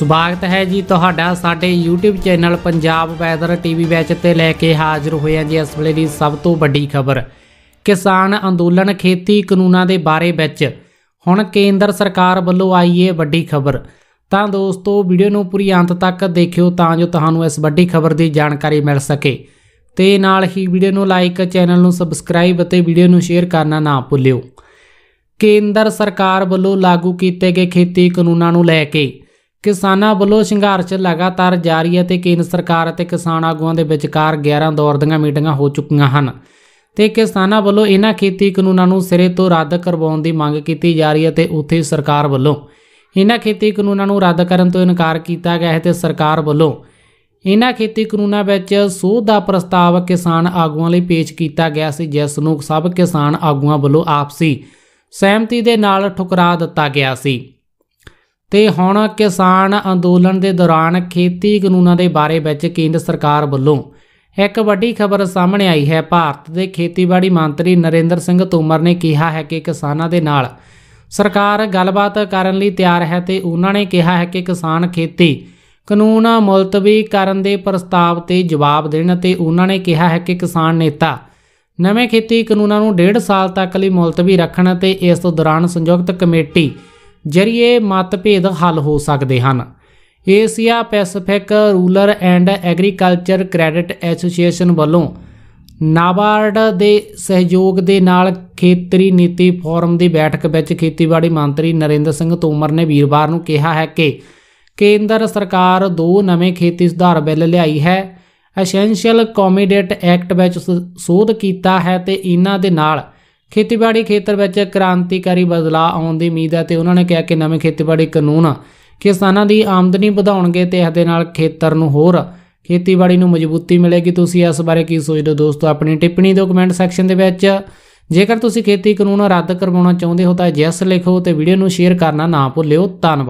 ਸਵਾਗਤ ਹੈ ਜੀ ਤੁਹਾਡਾ ਸਾਡੇ YouTube channel Punjab weather TV ਵਿੱਚ ਤੇ ਲੈ ਕੇ ਹਾਜ਼ਰ ਹੋਏ ਹਾਂ ਜੀ ਇਸ ਵੇਲੇ ਦੀ ਸਭ ਤੋਂ ਵੱਡੀ ਖਬਰ। ਕਿਸਾਨ ਅੰਦੋਲਨ ਖੇਤੀ ਕਾਨੂੰਨਾਂ ਦੇ ਬਾਰੇ ਵਿੱਚ। ਹੁਣ ਕੇਂਦਰ ਸਰਕਾਰ ਵੱਲੋਂ ਆਈ ਹੈ ਵੱਡੀ ਖਬਰ। ਤਾਂ ਦੋਸਤੋ, ਵੀਡੀਓ ਨੂੰ ਪੂਰੀ ਅੰਤ ਤੱਕ ਦੇਖਿਓ ਤਾਂ ਜੋ ਤੁਹਾਨੂੰ ਇਸ ਵੱਡੀ ਖਬਰ ਦੀ ਜਾਣਕਾਰੀ ਮਿਲ ਸਕੇ। ਤੇ ਨਾਲ ਹੀ ਵੀਡੀਓ ਨੂੰ ਲਾਈਕ, ਚੈਨਲ ਨੂੰ ਸਬਸਕ੍ਰਾਈਬ ਅਤੇ ਵੀਡੀਓ ਨੂੰ ਸ਼ੇਅਰ ਕਰਨਾ ਨਾ ਭੁੱਲਿਓ। ਕੇਂਦਰ ਸਰਕਾਰ ਵੱਲੋਂ ਲਾਗੂ ਕੀਤੇ ਗਏ ਖੇਤੀ ਕਾਨੂੰਨਾਂ ਨੂੰ ਲੈ ਕੇ ਕਿਸਾਨਾਂ ਵੱਲੋਂ ਸੰਘਰਸ਼ ਲਗਾਤਾਰ ਜਾਰੀ ਹੈ ਤੇ ਕੇਂਦਰ ਸਰਕਾਰ ਅਤੇ ਕਿਸਾਨ ਆਗੂਆਂ ਦੇ ਵਿਚਕਾਰ 11 ਦੌਰ ਦੀਆਂ ਮੀਟਿੰਗਾਂ ਹੋ ਚੁੱਕੀਆਂ ਹਨ। ਤੇ ਕਿਸਾਨਾਂ ਵੱਲੋਂ ਇਹਨਾਂ ਖੇਤੀ ਕਾਨੂੰਨਾਂ ਨੂੰ ਸਿਰੇ ਤੋਂ ਰੱਦ ਕਰਵਾਉਣ ਦੀ ਮੰਗ ਕੀਤੀ ਜਾ ਰਹੀ ਹੈ ਤੇ ਉੱਥੇ ਸਰਕਾਰ ਵੱਲੋਂ ਇਹਨਾਂ ਖੇਤੀ ਕਾਨੂੰਨਾਂ ਨੂੰ ਰੱਦ ਕਰਨ ਤੋਂ ਇਨਕਾਰ ਕੀਤਾ ਗਿਆ ਹੈ ਤੇ ਸਰਕਾਰ ਵੱਲੋਂ ਇਹਨਾਂ ਖੇਤੀ ਕਾਨੂੰਨਾਂ ਵਿੱਚ ਸੋਧ ਦਾ ਪ੍ਰਸਤਾਵ ਕਿਸਾਨ ਆਗੂਆਂ ਲਈ ਪੇਸ਼ ਕੀਤਾ ਗਿਆ ਸੀ, ਜਿਸ ਨੂੰ ਸਭ ਕਿਸਾਨ ਆਗੂਆਂ ਵੱਲੋਂ ਆਪਸੀ ਸਹਿਮਤੀ ਦੇ ਨਾਲ ਠੁਕਰਾ ਦਿੱਤਾ ਗਿਆ ਸੀ। ਤੇ ਹੁਣ ਕਿਸਾਨ ਅੰਦੋਲਨ ਦੇ ਦੌਰਾਨ ਖੇਤੀ ਕਾਨੂੰਨਾਂ ਦੇ ਬਾਰੇ ਵਿੱਚ ਕੇਂਦਰ ਸਰਕਾਰ ਵੱਲੋਂ ਇੱਕ ਵੱਡੀ ਖਬਰ ਸਾਹਮਣੇ ਆਈ ਹੈ। ਭਾਰਤ ਦੇ ਖੇਤੀਬਾੜੀ ਮੰਤਰੀ ਨਰਿੰਦਰ ਸਿੰਘ ਤੋਮਰ ਨੇ ਕਿਹਾ ਹੈ ਕਿ ਕਿਸਾਨਾਂ ਦੇ ਨਾਲ ਸਰਕਾਰ ਗੱਲਬਾਤ ਕਰਨ ਲਈ ਤਿਆਰ ਹੈ ਤੇ ਉਹਨਾਂ ਨੇ ਕਿਹਾ ਹੈ ਕਿ ਕਿਸਾਨ ਖੇਤੀ ਕਾਨੂੰਨ ਮੁਲਤਵੀ ਕਰਨ ਦੇ ਪ੍ਰਸਤਾਵ ਤੇ ਜਵਾਬ ਦੇਣ ਅਤੇ ਉਹਨਾਂ ਨੇ ਕਿਹਾ ਹੈ ਕਿ ਕਿਸਾਨ ਨੇਤਾ ਨਵੇਂ ਖੇਤੀ ਕਾਨੂੰਨਾਂ ਨੂੰ ਡੇਢ ਸਾਲ ਤੱਕ ਲਈ ਮੁਲਤਵੀ ਰੱਖਣ ਤੇ ਇਸ ਤੋਂ ਦੌਰਾਨ ਸੰਯੁਕਤ ਕਮੇਟੀ ਜਰੀਏ ਮਤਭੇਦ ਹੱਲ ਹੋ ਸਕਦੇ ਹਨ। Asia Pacific rural and agriculture credit association ਵੱਲੋਂ ਨਾਬਾਰਡ ਦੇ ਸਹਿਯੋਗ ਦੇ ਨਾਲ ਖੇਤਰੀ ਨੀਤੀ ਫੋਰਮ ਦੀ ਬੈਠਕ ਵਿੱਚ ਖੇਤੀਬਾੜੀ ਮੰਤਰੀ ਨਰਿੰਦਰ ਸਿੰਘ ਤੋਮਰ ਨੇ ਵੀਰਵਾਰ ਨੂੰ ਕਿਹਾ ਹੈ ਕਿ ਕੇਂਦਰ ਸਰਕਾਰ ਦੋ ਨਵੇਂ ਖੇਤੀ ਸੁਧਾਰ ਬਿੱਲ ਲਿਆਈ ਹੈ। ਐਸੈਂਸ਼ੀਅਲ ਕਮੋਡਿਟ ਐਕਟ ਵਿੱਚ ਸ- ਸੋਧ ਕੀਤਾ ਹੈ ਤੇ ਇਹਨਾਂ ਦੇ ਨਾਲ ਖੇਤੀਬਾੜੀ ਖੇਤਰ ਵਿੱਚ ਕ੍ਰਾਂਤੀਕਾਰੀ ਬਦਲਾਅ ਆਉਣ ਦੀ ਉਮੀਦ ਹੈ ਤੇ ਉਹਨਾਂ ਨੇ ਕਿਹਾ ਕਿ ਨਵੇਂ ਖੇਤੀਬਾੜੀ ਕਾਨੂੰਨ ਕਿਸਾਨਾਂ ਦੀ ਆਮਦਨੀ ਵਧਾਉਣਗੇ ਤੇ ਇਸ ਦੇ ਨਾਲ ਖੇਤਰ ਨੂੰ ਹੋਰ ਖੇਤੀਬਾੜੀ ਨੂੰ ਮਜ਼ਬੂਤੀ ਮਿਲੇਗੀ। ਤੁਸੀਂ ਇਸ ਬਾਰੇ ਕੀ ਸੋਚਦੇ ਹੋ ਦੋਸਤੋ? ਆਪਣੀ ਟਿੱਪਣੀ ਦਿਓ ਕਮੈਂਟ ਸੈਕਸ਼ਨ ਦੇ ਵਿੱਚ। ਜੇਕਰ ਤੁਸੀਂ ਖੇਤੀ ਕਾਨੂੰਨ ਰੱਦ ਕਰਵਾਉਣਾ ਚਾਹੁੰਦੇ ਹੋ ਤਾਂ ਯੈਸ ਲਿਖੋ ਤੇ ਵੀਡੀਓ ਨੂੰ ਸ਼ੇਅਰ ਕਰਨਾ ਨਾ ਭੁੱਲਿਓ। ਧੰਨਵਾਦ।